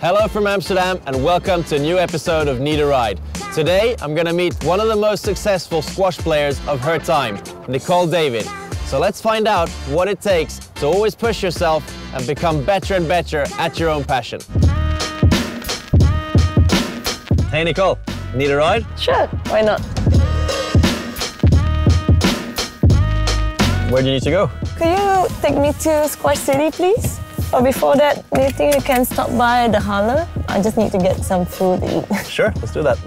Hello from Amsterdam and welcome to a new episode of Need a Ride. Today I'm gonna meet one of the most successful squash players of her time, Nicol David. So let's find out what it takes to always push yourself and become better and better at your own passion. Hey Nicol, need a ride? Sure, why not? Where do you need to go? Could you take me to Squash City, please? Or before that, do you think you can stop by the Halle? I just need to get some food to eat. Sure, let's do that.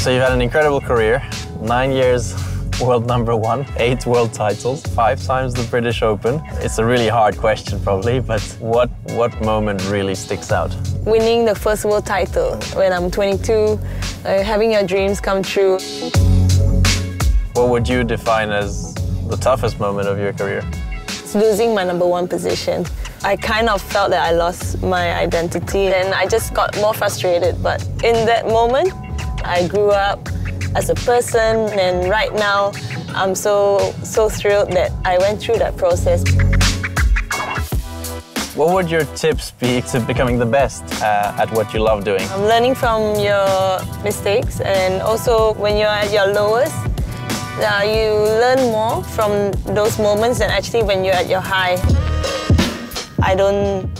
So you've had an incredible career, nine years world number one, eight world titles, five times the British Open. It's a really hard question probably, but what, what moment really sticks out? Winning the first world title when I'm 22, uh, having your dreams come true. What would you define as the toughest moment of your career? It's losing my number one position. I kind of felt that I lost my identity and I just got more frustrated. But in that moment, I grew up as a person and right now I'm so so thrilled that I went through that process. What would your tips be to becoming the best uh, at what you love doing? I'm learning from your mistakes and also when you're at your lowest, uh, you learn more from those moments than actually when you're at your high. I don't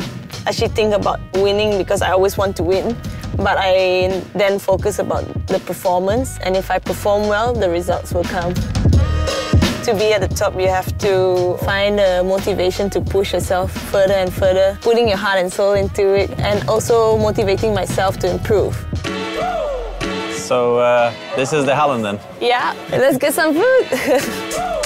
actually think about winning because I always want to win, but I then focus about the performance, and if I perform well, the results will come. To be at the top, you have to find a motivation to push yourself further and further, putting your heart and soul into it, and also motivating myself to improve. So uh, this is the Hallen then? Yeah, let's get some food.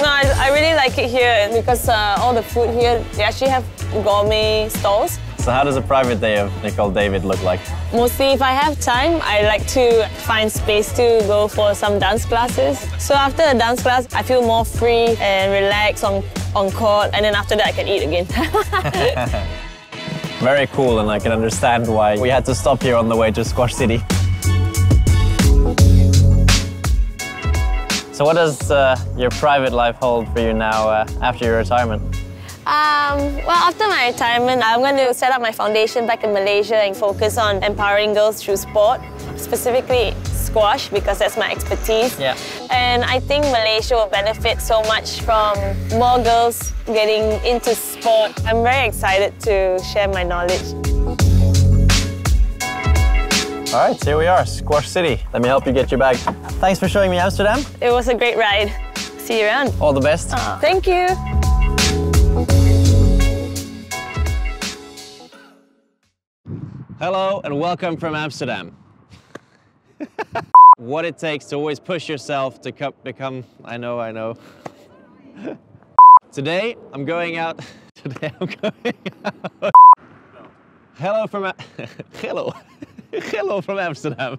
No, I, I really like it here because uh, all the food here, they actually have gourmet stalls. So how does a private day of Nicol David look like? Mostly if I have time, I like to find space to go for some dance classes. So after a dance class, I feel more free and relaxed on, on court and then after that I can eat again. Very cool and I can understand why we had to stop here on the way to Squash City. So what does uh, your private life hold for you now uh, after your retirement? Um, well, after my retirement, I'm going to set up my foundation back in Malaysia and focus on empowering girls through sport, specifically squash because that's my expertise. Yeah. And I think Malaysia will benefit so much from more girls getting into sport. I'm very excited to share my knowledge. All right, here we are, Squash City. Let me help you get your bag. Thanks for showing me Amsterdam. It was a great ride. See you around. All the best. Ah. Thank you. Hello and welcome from Amsterdam. What it takes to always push yourself to co- become, I know, I know. Today I'm going out, today I'm going out. Hello from, hello, hello from Amsterdam.